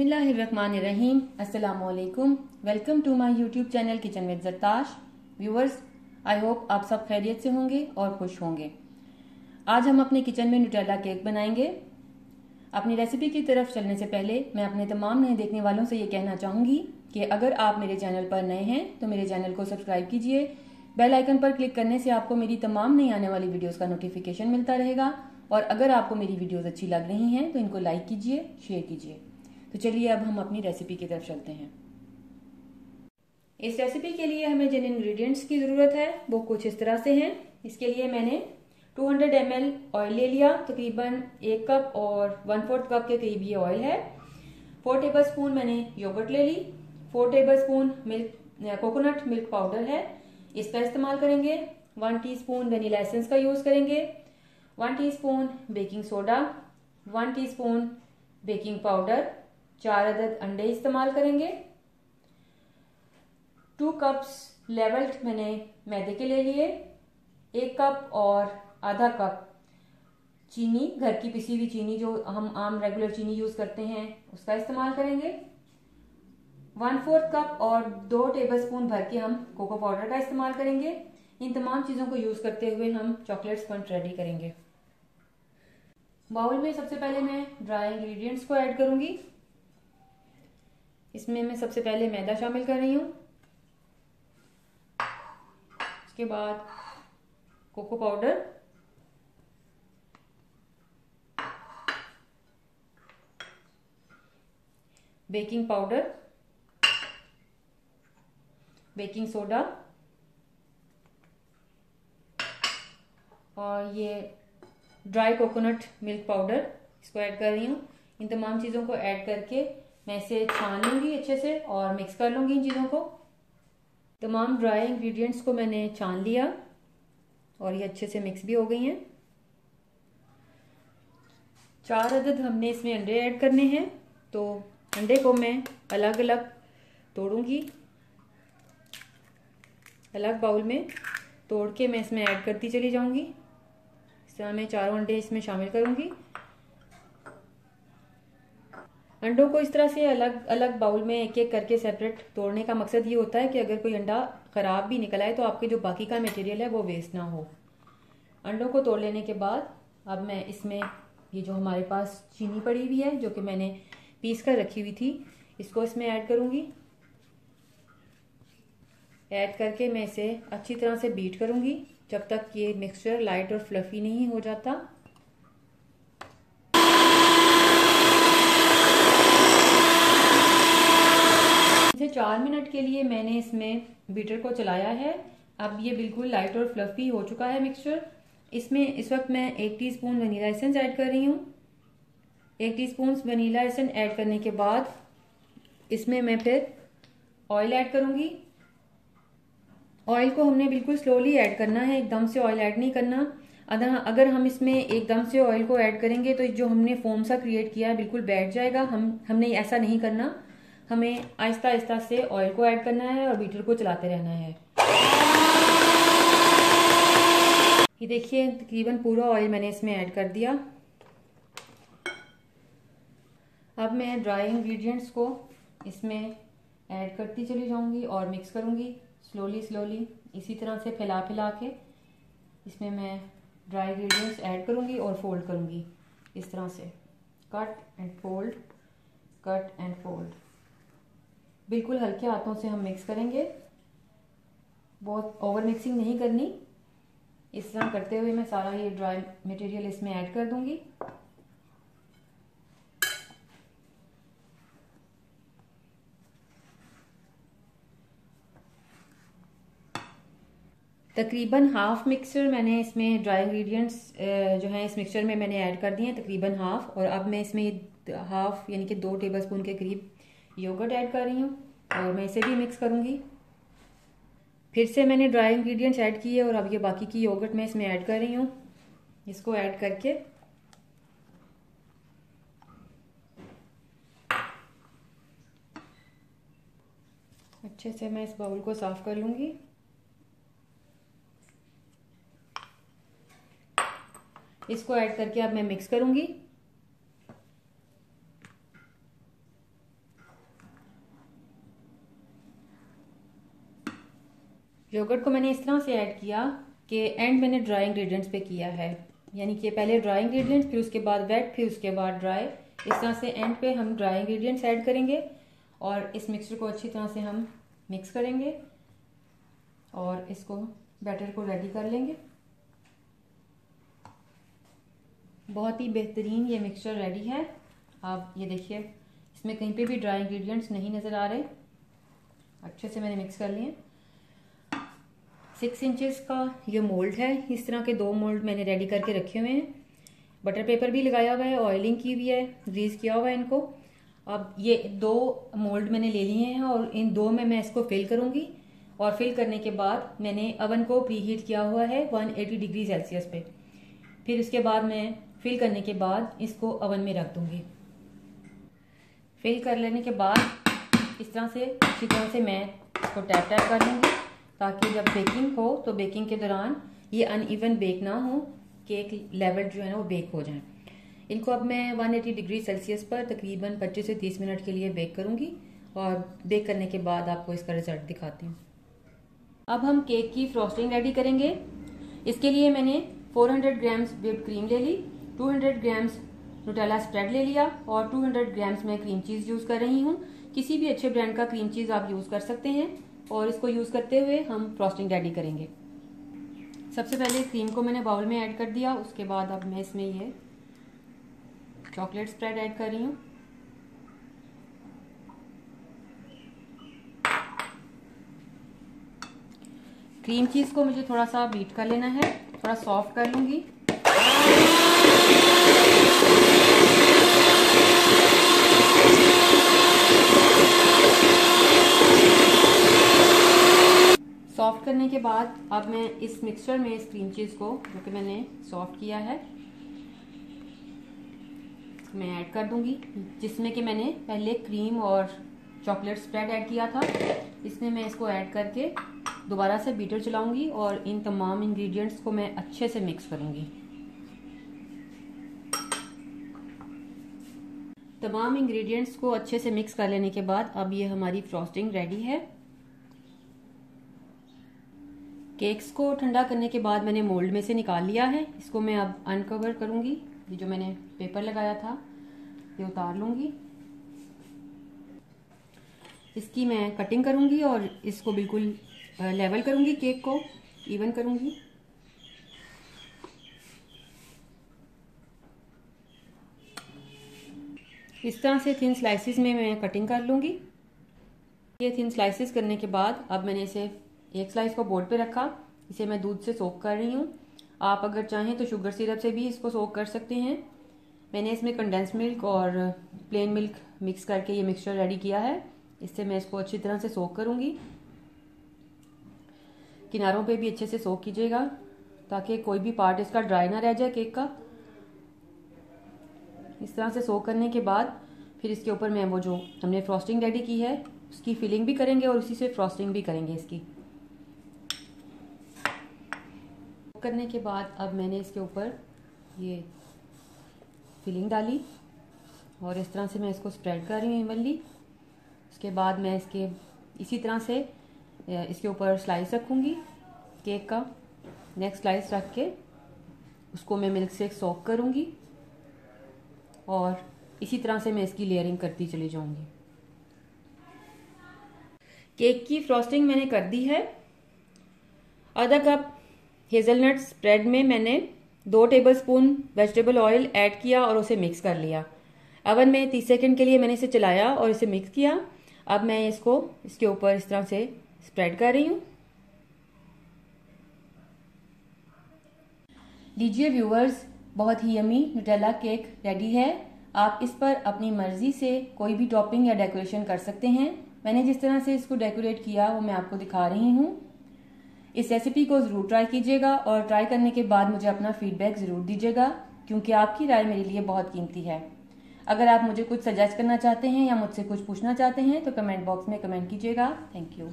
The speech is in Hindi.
रहीम अस्सलाम वालेकुम welcome to my YouTube channel kitchen with Zartash. Viewers I hope आप सब खैरियत से होंगे और खुश होंगे। आज हम अपने किचन में न्यूटेला केक बनाएँगे। अपनी रेसिपी की तरफ़ चलने से पहले मैं अपने तमाम नए देखने वालों से ये कहना चाहूँगी कि अगर आप मेरे चैनल पर नए हैं तो मेरे चैनल को सब्सक्राइब कीजिए। बेल आइकन पर क्लिक करने से आपको मेरी तमाम नई आने वाली वीडियोस का नोटिफिकेशन मिलता रहेगा। और अगर आपको मेरी वीडियोस अच्छी लग रही हैं तो इनको लाइक कीजिए शेयर कीजिए। तो चलिए अब हम अपनी रेसिपी की तरफ़ चलते हैं। इस रेसिपी के लिए हमें जिन इंग्रेडिएंट्स की ज़रूरत है, वो कुछ इस तरह से हैं। इसके लिए मैंने 200 हंड्रेड एम ऑयल ले लिया, तकरीबन एक कप और वन फोर्थ कप के करीब ये ऑयल है। फोर टेबल स्पून मैंने योगर्ट ले ली four tablespoon milk coconut milk powder है, इसका इस्तेमाल करेंगे। वन टीस्पून वेनीला एसेंस का यूज़ करेंगे। One teaspoon baking soda one teaspoon baking powder चार अदद अंडे इस्तेमाल करेंगे। टू कप्स लेवल्ड मैंने मैदे के ले लिए, एक कप और आधा कप चीनी, घर की पिसी हुई चीनी जो हम आम रेगुलर चीनी यूज़ करते हैं, उसका इस्तेमाल करेंगे। वन फोर्थ कप और दो टेबलस्पून भर के हम कोको पाउडर का इस्तेमाल करेंगे। इन तमाम चीज़ों को यूज़ करते हुए हम चॉकलेट स्पंज रेडी करेंगे। बाउल में सबसे पहले मैं ड्राई इंग्रेडिएंट्स को ऐड करूँगी। इसमें मैं सबसे पहले मैदा शामिल कर रही हूँ। उसके बाद cocoa powder. Baking powder. Baking soda. और ये ड्राई कोकोनट मिल्क पाउडर, इसको ऐड कर रही हूँ। इन तमाम चीज़ों को ऐड करके मैं इसे छान लूँगी अच्छे से और मिक्स कर लूँगी इन चीज़ों को। तमाम ड्राई इंग्रेडिएंट्स को मैंने छान लिया और ये अच्छे से मिक्स भी हो गई हैं। चार अदद हमने इसमें अंडे ऐड करने हैं तो अंडे को मैं अलग अलग तोड़ूँगी। अलग बाउल में तोड़ के मैं इसमें ऐड करती चली जाऊँगी। इस तरह मैं चारों अंडे इसमें शामिल करूँगी। अंडों को इस तरह से अलग अलग बाउल में एक एक करके सेपरेट तोड़ने का मकसद ये होता है कि अगर कोई अंडा ख़राब भी निकल आए तो आपके जो बाकी का मटेरियल है वो वेस्ट ना हो। अंडों को तोड़ लेने के बाद अब मैं इसमें ये जो हमारे पास चीनी पड़ी हुई है, जो कि मैंने पीस कर रखी हुई थी, इसको इसमें ऐड करूँगी। ऐड करके मैं इसे अच्छी तरह से बीट करूँगी, जब तक ये मिक्सचर लाइट और फ्लफी नहीं हो जाता से चार मिनट के लिए मैंने इसमें बीटर को चलाया है। अब ये बिल्कुल लाइट और फ्लफी हो चुका है मिक्सचर इसमें इस वक्त मैं एक टीस्पून वनीला एसेंस ऐड कर रही हूँ। एक टीस्पून वनीला एसेंस ऐड करने के बाद इसमें मैं फिर ऑयल ऐड करूँगी। ऑयल को हमने बिल्कुल स्लोली ऐड करना है, एकदम से ऑयल ऐड नहीं करना। अगर अगर हम इसमें एकदम से ऑयल को ऐड करेंगे तो जो हमने फोम सा क्रिएट किया है, बिल्कुल बैठ जाएगा। हम, हमने ऐसा नहीं करना। हमें आहिस्ता आहिस्ता से ऑयल को ऐड करना है और बीटर को चलाते रहना है। ये देखिए, तकरीबन पूरा ऑयल मैंने इसमें ऐड कर दिया। अब मैं ड्राई इंग्रेडिएंट्स को इसमें ऐड करती चली जाऊँगी और मिक्स करूँगी। स्लोली स्लोली इसी तरह से फैला फैला के इसमें मैं ड्राई इंग्रेडिएंट्स ऐड करूँगी और फोल्ड करूँगी। इस तरह से। Cut and fold cut and fold बिल्कुल हल्के हाथों से हम मिक्स करेंगे। बहुत ओवर मिक्सिंग नहीं करनी। इस तरह करते हुए मैं सारा ये ड्राई मटेरियल इसमें ऐड कर दूँगी। तकरीबन हाफ़ मिक्सचर मैंने इसमें ड्राई इंग्रेडिएंट्स जो हैं इस मिक्सचर में मैंने ऐड कर दिए हैं तकरीबन हाफ़ और अब मैं इसमें हाफ़ यानी कि दो टेबलस्पून के करीब योगर्ट ऐड कर रही हूँ और मैं इसे भी मिक्स करूँगी। फिर से मैंने ड्राई इंग्रेडिएंट्स ऐड किए और अब ये बाकी की योगर्ट मैं इसमें ऐड कर रही हूँ। इसको ऐड करके। अच्छे से मैं इस बाउल को साफ़ कर लूँगी। इसको ऐड करके अब मैं मिक्स करूँगी। योगर्ट को मैंने इस तरह से ऐड किया कि एंड मैंने ड्राई इंग्रेडिएंट्स पे किया है। यानी कि पहले ड्राई इंग्रेडिएंट्स फिर उसके बाद वेट फिर उसके बाद ड्राई इस तरह से एंड पे हम ड्राई इंग्रेडिएंट्स ऐड करेंगे और इस मिक्सचर को अच्छी तरह से हम मिक्स करेंगे और इसको बैटर को रेडी कर लेंगे। बहुत ही बेहतरीन ये मिक्सचर रेडी है। आप ये देखिए, इसमें कहीं पे भी ड्राई इंग्रेडिएंट्स नहीं नज़र आ रहे। अच्छे से मैंने मिक्स कर लिए। सिक्स इंचेस का ये मोल्ड है। इस तरह के दो मोल्ड मैंने रेडी करके रखे हुए हैं। बटर पेपर भी लगाया हुआ है ऑयलिंग की हुई है ग्रीस किया हुआ है इनको। अब ये दो मोल्ड मैंने ले लिए हैं और इन दो में मैं इसको फिल करूँगी। और फिल करने के बाद मैंने अवन को प्री हीट किया हुआ है 180 डिग्री सेल्सियस पे। फिर उसके बाद मैं फिल करने के बाद इसको अवन में रख दूँगी। फिल कर लेने के बाद इस तरह से अच्छी तरह से मैं इसको टैप टैप कर लूँगी। ताकि जब बेकिंग हो तो बेकिंग के दौरान ये अनइवन बेक ना हो केक लेवल जो है ना वो बेक हो जाए। इनको अब मैं 180 डिग्री सेल्सियस पर तकरीबन 25 से 30 मिनट के लिए बेक करूँगी और बेक करने के बाद आपको इसका रिज़ल्ट दिखाती हूँ। अब हम केक की फ्रॉस्टिंग रेडी करेंगे। इसके लिए मैंने 400 ग्राम्स व्हिप्ड क्रीम ले ली 200 ग्राम्स नुटेला स्प्रेड ले लिया और 200 ग्राम्स में क्रीम चीज़ यूज़ कर रही हूँ। किसी भी अच्छे ब्रांड का क्रीम चीज़ आप यूज़ कर सकते हैं। और इसको यूज़ करते हुए हम फ्रॉस्टिंग रेडी करेंगे। सबसे पहले क्रीम को मैंने बाउल में ऐड कर दिया, उसके बाद अब मैं इसमें ये चॉकलेट स्प्रेड ऐड कर रही हूँ। क्रीम चीज़ को मुझे थोड़ा सा बीट कर लेना है, थोड़ा सॉफ्ट कर लूँगी। सॉफ्ट करने के बाद अब मैं इस मिक्सचर में इस क्रीम चीज़ को, जो कि मैंने सॉफ्ट किया है, मैं ऐड कर दूँगी। जिसमें कि मैंने पहले क्रीम और चॉकलेट स्प्रेड ऐड किया था। इसमें मैं इसको ऐड करके दोबारा से बीटर चलाऊँगी और इन तमाम इंग्रेडिएंट्स को मैं अच्छे से मिक्स करूँगी। तमाम इंग्रेडिएंट्स को अच्छे से मिक्स कर लेने के बाद अब ये हमारी फ्रॉस्टिंग रेडी है। केक्स को ठंडा करने के बाद मैंने मोल्ड में से निकाल लिया है। इसको मैं अब अनकवर करूँगी। ये जो मैंने पेपर लगाया था, ये उतार लूँगी। इसकी मैं कटिंग करूँगी और इसको बिल्कुल लेवल करूँगी केक को इवन करूँगी। इस तरह से थिन स्लाइसिस में मैं कटिंग कर लूँगी। ये थिन स्लाइसिस करने के बाद अब मैंने इसे एक स्लाइस को बोर्ड पे रखा। इसे मैं दूध से सोक कर रही हूँ। आप अगर चाहें तो शुगर सिरप से भी इसको सोक कर सकते हैं। मैंने इसमें कंडेंस मिल्क और प्लेन मिल्क मिक्स करके ये मिक्सचर रेडी किया है। इससे मैं इसको अच्छी तरह से सोक करूँगी। किनारों पे भी अच्छे से सोक कीजिएगा, ताकि कोई भी पार्ट इसका ड्राई ना रह जाए केक का। इस तरह से सोक करने के बाद फिर इसके ऊपर मैं वो जो हमने फ्रॉस्टिंग रेडी की है, उसकी फिलिंग भी करेंगे और उसी से फ्रॉस्टिंग भी करेंगे इसकी। करने के बाद अब मैंने इसके ऊपर ये फिलिंग डाली और इस तरह से मैं इसको स्प्रेड कर रही हूँ इवनली उसके बाद मैं इसके, इसी तरह से इसके ऊपर स्लाइस रखूँगी केक का। नेक्स्ट स्लाइस रख के उसको मैं मिल्क से सॉक करूँगी और इसी तरह से मैं इसकी लेयरिंग करती चली जाऊँगी। केक की फ्रॉस्टिंग मैंने कर दी है। आधा कप हेजलनट स्प्रेड में मैंने दो टेबलस्पून वेजिटेबल ऑयल ऐड किया और उसे मिक्स कर लिया। अवन में तीस सेकंड के लिए मैंने इसे चलाया और इसे मिक्स किया। अब मैं इसको, इसके ऊपर इस तरह से स्प्रेड कर रही हूँ। लीजिए व्यूअर्स बहुत ही यमी न्यूटेला केक रेडी है। आप इस पर अपनी मर्ज़ी से कोई भी टॉपिंग या डेकोरेशन कर सकते हैं। मैंने जिस तरह से इसको डेकोरेट किया, वो मैं आपको दिखा रही हूँ। इस रेसिपी को ज़रूर ट्राई कीजिएगा और ट्राई करने के बाद मुझे अपना फीडबैक ज़रूर दीजिएगा, क्योंकि आपकी राय मेरे लिए बहुत कीमती है। अगर आप मुझे कुछ सजेस्ट करना चाहते हैं या मुझसे कुछ पूछना चाहते हैं तो कमेंट बॉक्स में कमेंट कीजिएगा। Thank you